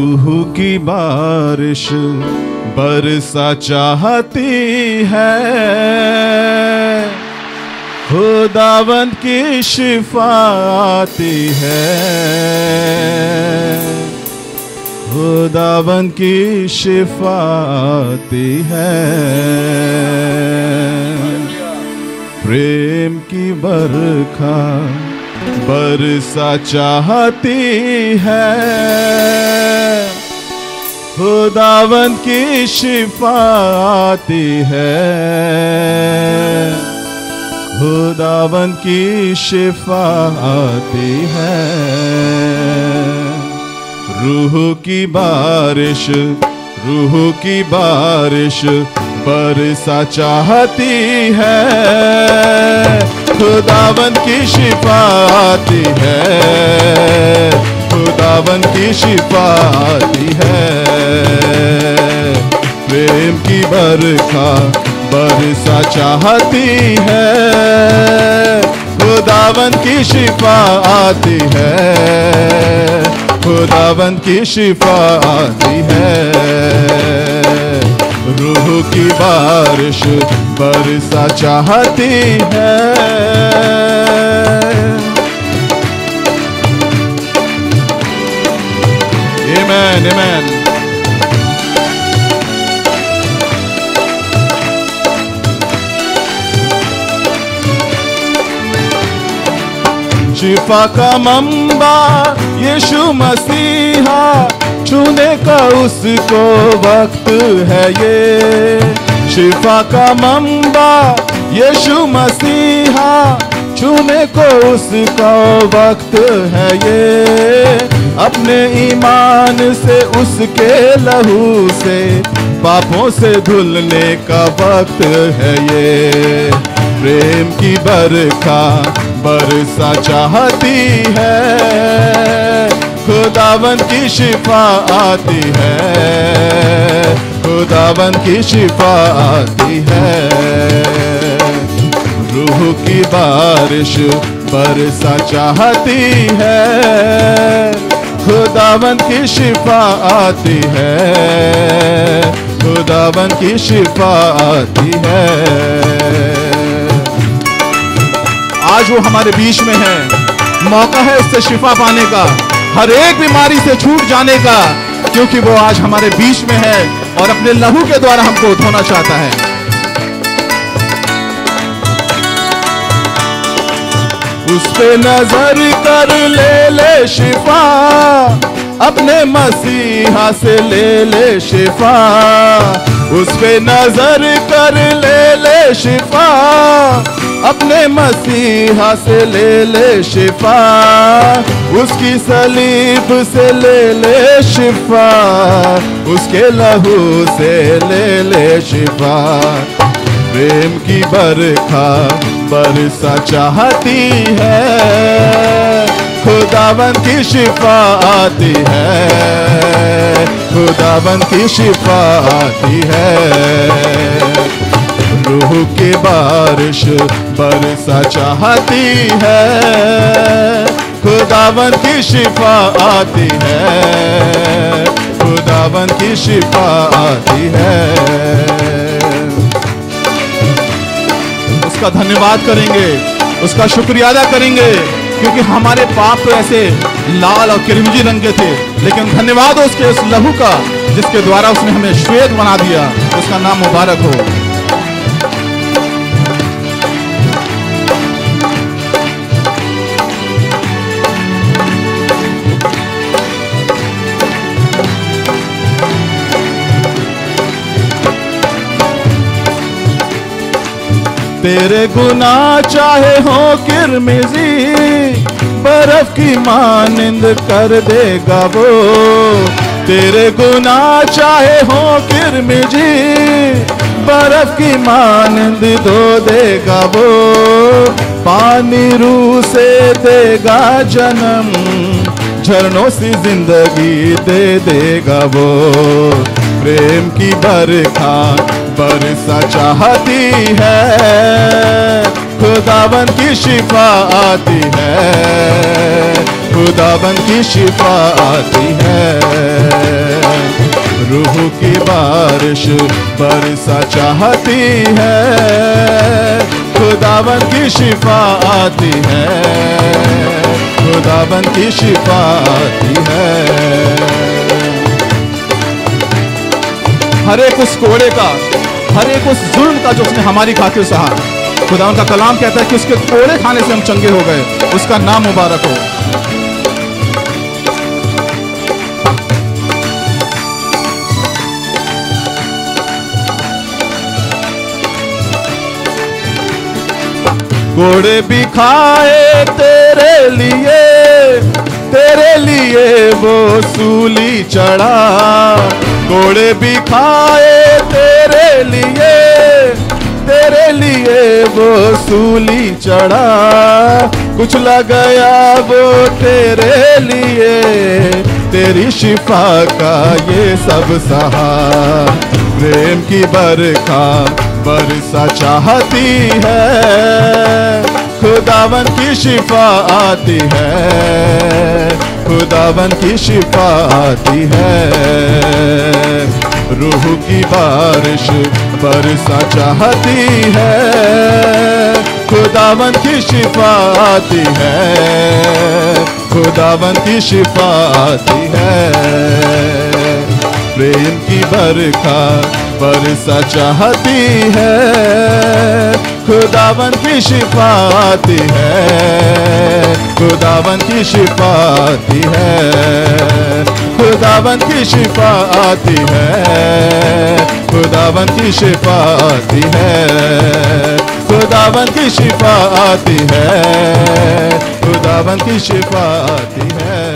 रूह की बारिश बरसा चाहती है। खुदावंत की शिफा आती है। खुदावंत की शिफा आती है। प्रेम की बरखा बरसा चाहती है। खुदावन की शिफा आती है। खुदावन की शिफा आती है। रूह की बारिश, रूह की बारिश बरसा चाहती है। खुदावन की शिफा आती है। खुदावन की शिफा आती है। प्रेम की बरखा बरसा चाहती है। खुदावन की शिफा आती है। खुदावन की शिफा आती है। रूह की बारिश बरसा चाहती है Amen, amen. शिफा का मंबा यीशु मसीहा छूने का उसको वक्त है ये। शिफा का मम्बा यीशु मसीहा छूने को उसका वक्त है ये। अपने ईमान से, उसके लहू से, पापों से धुलने का वक्त है ये। प्रेम की बरखा, बरसा चाहती है। खुदावन की शिफा आती है। खुदावन की शिफा आती है। रूह की बारिश बरसा चाहती है। खुदावन की शिफा आती है। खुदावन की शिफा आती है। आज वो हमारे बीच में है। मौका है इससे शिफा पाने का। हर एक बीमारी से छूट जाने का, क्योंकि वो आज हमारे बीच में है और अपने लहू के द्वारा हमको धोना चाहता है। उस पे नज़र कर ले ले शिफा, अपने मसीहा से ले ले शिफा। उस पे नज़र कर ले ले शिफा अपने मसीहा से ले ले शिफा, उसकी सलीब से ले ले शिफा, उसके लहू से ले ले शिफा। प्रेम की बरखा बरसा चाहती है, खुदावन की शिफा आती है, खुदावन की शिफा आती है। रूह की बारिश बरसा चाहती है। खुदावन की शिफा आती है। खुदावन की शिफा आती है। उसका धन्यवाद करेंगे। उसका शुक्रिया अदा करेंगे। क्योंकि हमारे पाप तो ऐसे लाल और किरमिजी रंग के थे। लेकिन धन्यवाद हो उसके उस लहू का, जिसके द्वारा उसने हमें श्वेत बना दिया। उसका नाम मुबारक हो। तेरे गुना चाहे हो किरमिजी, बर्फ़ की मानिंद कर देगा वो। तेरे गुना चाहे हो किरमिजी, बर्फ़ की मानिंद धो देगा वो। पानी रू से देगा जन्म, झरनों सी ज़िंदगी दे देगा वो। प्रेम की बरखा बरसा चाहती है। खुदावन की शिफा आती है। खुदाबंद की शिफा आती है। रूह की बारिश बरसा चाहती है। खुदाबंद की शिफा आती है। खुदाबंद की शिफा आती है। हर एक उस कोड़े का, हर एक उस जुल्म का जो उसने हमारी खातिर सहा। खुदा उनका कलाम कहता है कि उसके कोड़े खाने से हम चंगे हो गए, उसका नाम मुबारक हो। कोड़े भी खाए तेरे लिए तेरे लिए वो सूली चढ़ा। कोड़े भी खाए तेरे लिए। तेरे लिए वो सूली चढ़ा। कुछ गया वो तेरे लिए। तेरी शिफा का ये सब सहा। प्रेम की बरखा बरसा चाहती है। खुदावन की शिफा आती है। खुदावन की शिफा आती है। रूह की बारिश बरसा चाहती है। खुदावन की शिफा आती है। खुदावन की शिफा आती है। प्रेम की बरखा बरसा चाहती है। खुदावन की शिफा आती है। खुदावन की शिफा आती है। खुदावन की शिफा आती है। खुदावन की शिफा आती है। खुदावन की शिफा आती है। खुदावन की शिफा आती है।